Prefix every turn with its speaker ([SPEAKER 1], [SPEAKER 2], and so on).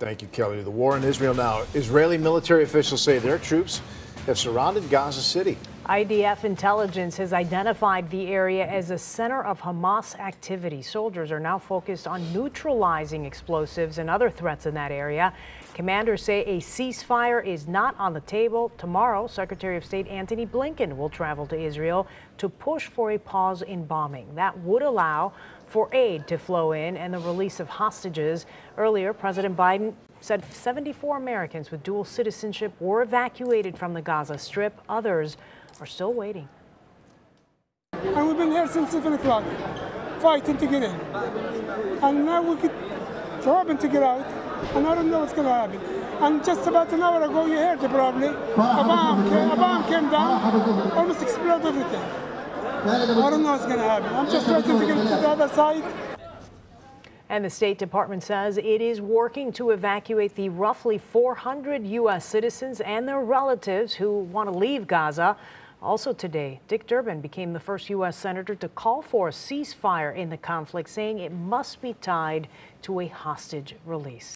[SPEAKER 1] Thank you, Kelly. The war in Israel now. Israeli military officials say their troops have surrounded Gaza City.
[SPEAKER 2] IDF intelligence has identified the area as a center of Hamas activity. Soldiers are now focused on neutralizing explosives and other threats in that area. Commanders say a ceasefire is not on the table. Tomorrow, Secretary of State Antony Blinken will travel to Israel to push for a pause in bombing. That would allow for aid to flow in and the release of hostages. Earlier, President Biden said 74 Americans with dual citizenship were evacuated from the Gaza Strip. Others are still waiting.
[SPEAKER 3] And we've been here since 7 o'clock, fighting to get in. And now we get hoping to get out, and I don't know what's going to happen. And just about an hour ago, you heard it probably, a bomb came, a bomb came down, almost exploded everything. I don't know what's going to happen. I'm just waiting to get to the other side.
[SPEAKER 2] And the State Department says it is working to evacuate the roughly 400 U.S. citizens and their relatives who want to leave Gaza. Also today, Dick Durbin became the first U.S. Senator to call for a ceasefire in the conflict, saying it must be tied to a hostage release.